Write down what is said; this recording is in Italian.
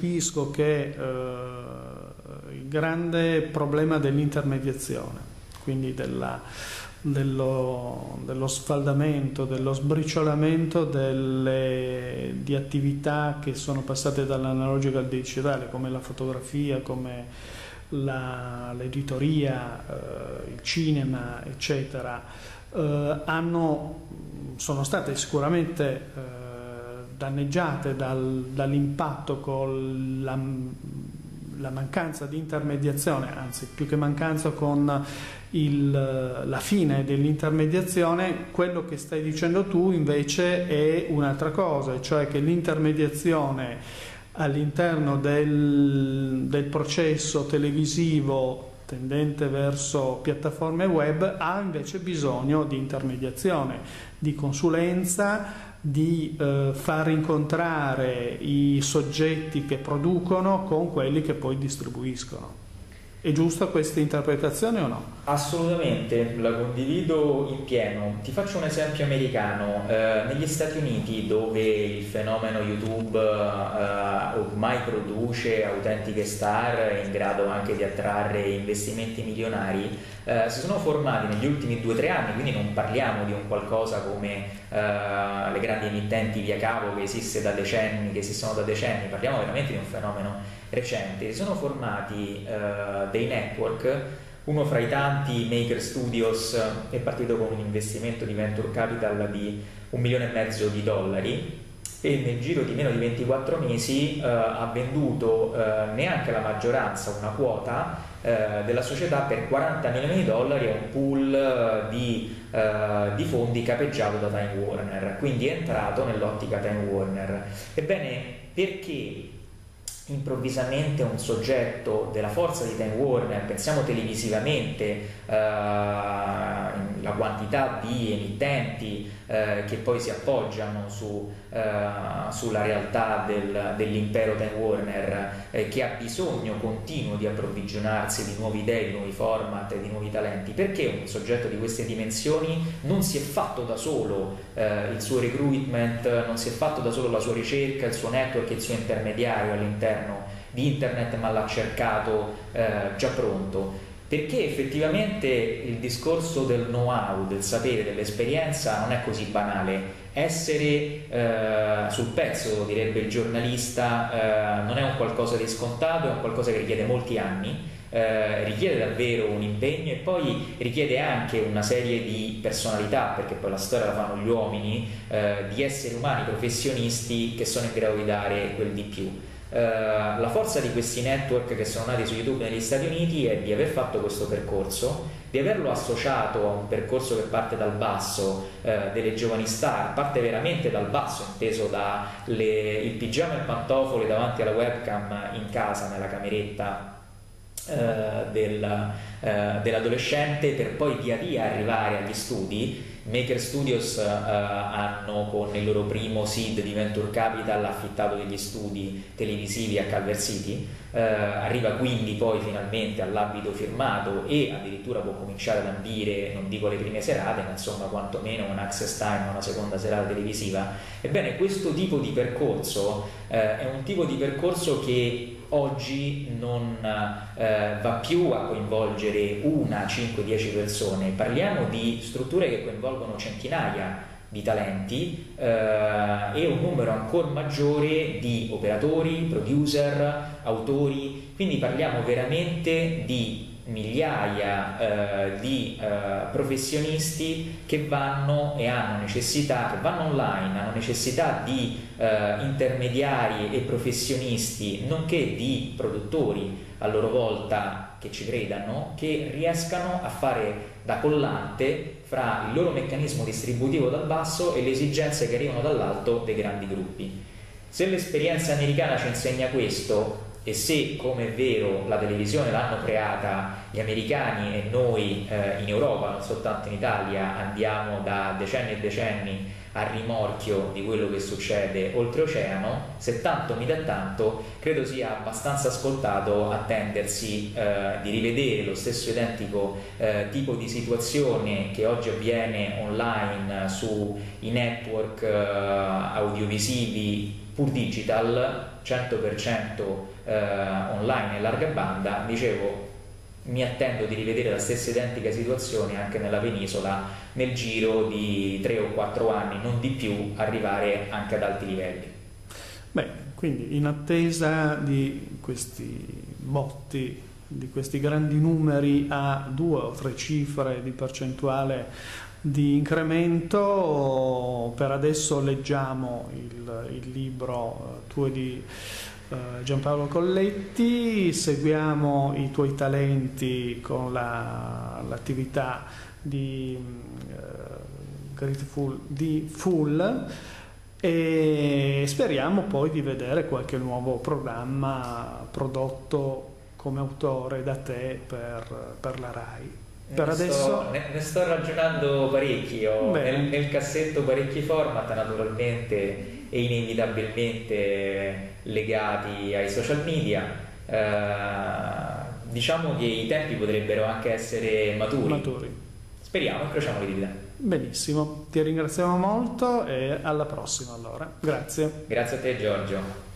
capisco che eh, il grande problema dell'intermediazione, quindi della, dello, dello, sfaldamento, dello sbriciolamento delle, di attività che sono passate dall'analogico al digitale, come la fotografia, come l'editoria, eh, il cinema, eccetera, eh, hanno, sono state sicuramente eh, danneggiate dal, dall'impatto con la, la, mancanza di intermediazione, anzi più che mancanza con il, la fine dell'intermediazione, quello che stai dicendo tu invece è un'altra cosa, cioè che l'intermediazione all'interno del, del processo televisivo tendente verso piattaforme web ha invece bisogno di intermediazione, di consulenza, di eh, far incontrare i soggetti che producono con quelli che poi distribuiscono. È giusta questa interpretazione o no? Assolutamente, la condivido in pieno. Ti faccio un esempio americano. Eh, negli Stati Uniti, dove il fenomeno YouTube eh, ormai produce autentiche star in grado anche di attrarre investimenti milionari, eh, si sono formati negli ultimi 2-3 anni, quindi non parliamo di un qualcosa come eh, le grandi emittenti via cavo che esiste da decenni, che esistono da decenni, parliamo veramente di un fenomeno recente, si sono formati uh, dei network, uno fra i tanti Maker Studios è partito con un investimento di venture capital di un milione e mezzo di dollari e nel giro di meno di 24 mesi uh, ha venduto uh, neanche la maggioranza, una quota della società per 40 milioni di dollari a un pool di, di, fondi capeggiato da Time Warner, quindi è entrato nell'ottica Time Warner. Ebbene, perché improvvisamente un soggetto della forza di Time Warner, pensiamo televisivamente eh, la quantità di emittenti eh, che poi si appoggiano su, eh, sulla realtà del, dell'impero Time Warner eh, che ha bisogno continuo di approvvigionarsi di nuove idee, di nuovi format di nuovi talenti. Perché un soggetto di queste dimensioni non si è fatto da solo eh, il suo recruitment, non si è fatto da solo la sua ricerca, il suo network, il suo intermediario all'interno di internet ma l'ha cercato eh, già pronto perché effettivamente il discorso del know-how, del sapere, dell'esperienza non è così banale. Essere eh, sul pezzo, direbbe il giornalista, eh, non è un qualcosa di scontato, è un qualcosa che richiede molti anni, eh, richiede davvero un impegno e poi richiede anche una serie di personalità, perché poi la storia la fanno gli uomini, eh, di esseri umani professionisti che sono in grado di dare quel di più. Eh, la forza di questi network che sono nati su YouTube negli Stati Uniti è di aver fatto questo percorso, di averlo associato a un percorso che parte dal basso uh, delle giovani star, parte veramente dal basso, inteso da le, il pigiama e pantofole davanti alla webcam in casa, nella cameretta del, dell'adolescente, per poi via via arrivare agli studi Maker Studios uh, hanno con il loro primo seed di Venture Capital affittato degli studi televisivi a Calver City, uh, arriva quindi poi finalmente all'abito firmato e addirittura può cominciare ad ambire, non dico le prime serate, ma insomma quantomeno un access time, una seconda serata televisiva. Ebbene, questo tipo di percorso uh, è un tipo di percorso che oggi non eh, va più a coinvolgere una, 5, 10 persone, parliamo di strutture che coinvolgono centinaia di talenti eh, e un numero ancora maggiore di operatori, producer, autori, quindi parliamo veramente di migliaia eh, di eh, professionisti che vanno e hanno necessità, che vanno online, hanno necessità di eh, intermediari e professionisti, nonché di produttori a loro volta che ci credano, che riescano a fare da collante fra il loro meccanismo distributivo dal basso e le esigenze che arrivano dall'alto dei grandi gruppi. Se l'esperienza americana ci insegna questo, e se, come è vero, la televisione l'hanno creata gli americani e noi eh, in Europa, non soltanto in Italia, andiamo da decenni e decenni a rimorchio di quello che succede oltreoceano, se tanto mi dà tanto, credo sia abbastanza scontato attendersi eh, di rivedere lo stesso identico eh, tipo di situazione che oggi avviene online sui network eh, audiovisivi pur digital 100% eh, online e larga banda, dicevo mi attendo di rivedere la stessa identica situazione anche nella penisola nel giro di 3 o 4 anni, non di più, arrivare anche ad alti livelli. Beh, quindi in attesa di questi botti, di questi grandi numeri a due o tre cifre di percentuale di incremento, per adesso leggiamo il, il libro eh, tuo di eh, Giampaolo Colletti, seguiamo i tuoi talenti con la, l'attività di, uh, Grateful, di Full e speriamo poi di vedere qualche nuovo programma prodotto come autore da te per, per la RAI. Per ne adesso sto, ne, ne, sto ragionando parecchi, ho nel, nel cassetto parecchi format naturalmente e inevitabilmente legati ai social media. Eh, diciamo che i tempi potrebbero anche essere maturi. maturi. Speriamo, incrociamo le dita. Benissimo, ti ringraziamo molto e alla prossima allora. Grazie. Grazie a te Giorgio.